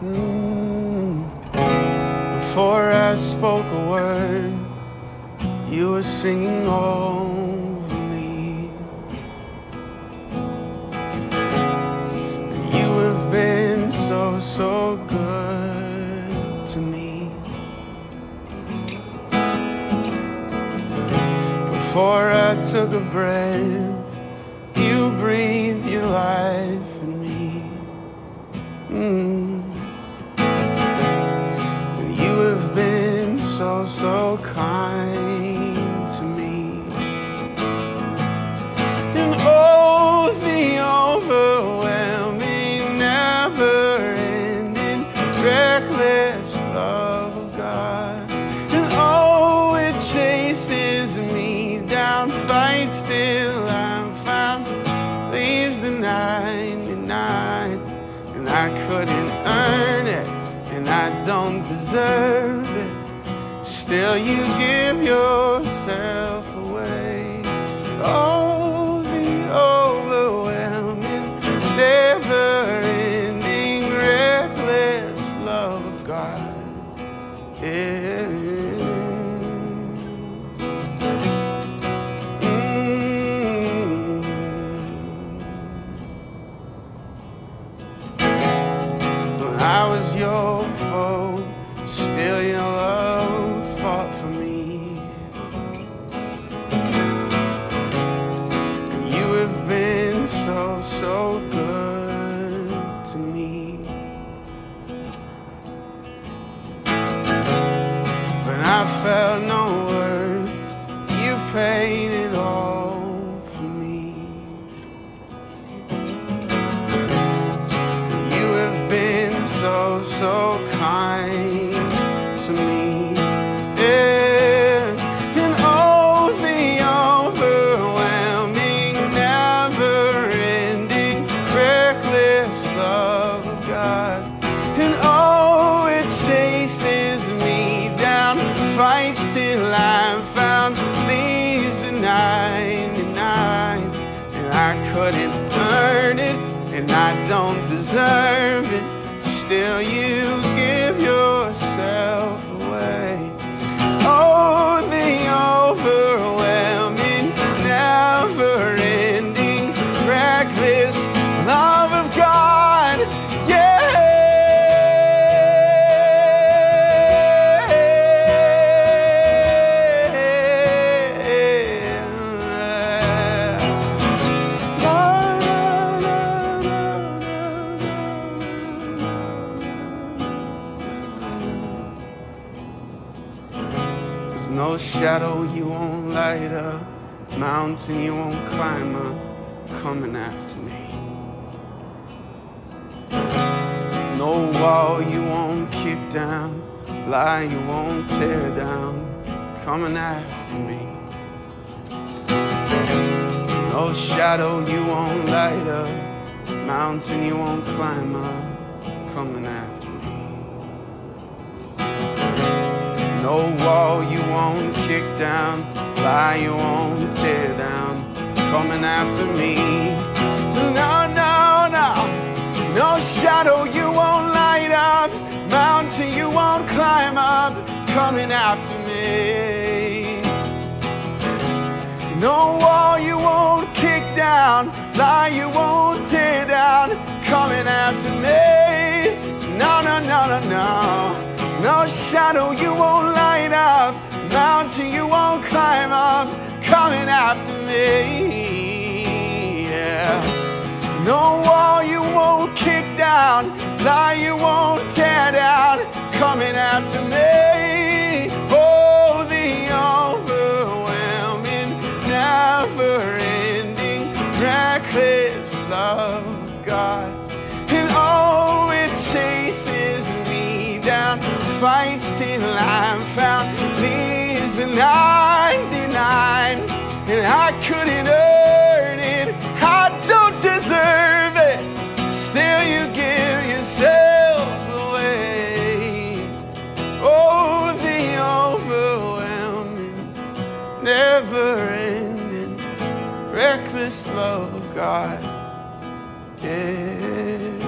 Mm. Before I spoke a word, you were singing over me. You have been so, so good to me. Before I took a breath, you breathed your life in me. Mm. Down, fights till I'm found, leaves the 99, and I couldn't earn it and I don't deserve it. Still, you give yourself away. Your foe, still your love fought for me. You have been so, so good to me. When I felt no worth, you paid so, kind to me. Yeah. And the overwhelming, never ending, reckless love of God. And oh, it chases me down, fights till I'm found, leaves the 99. And I couldn't earn it, and I don't deserve it. Still, you give yourself away. No shadow you won't light up, mountain you won't climb up, coming after me. No wall you won't kick down, lie you won't tear down, coming after me. No shadow you won't light up, mountain you won't climb up, coming after me. No wall you won't kick down, lie you won't tear down, coming after me. No, no, no, no shadow you won't light up, mountain you won't climb up, coming after me. No wall you won't kick down, lie you won't tear down, coming after me. No, no, no, no, no. No shadow you won't light up, mountain you won't climb up, coming after me. Yeah. No wall you won't kick down, reckless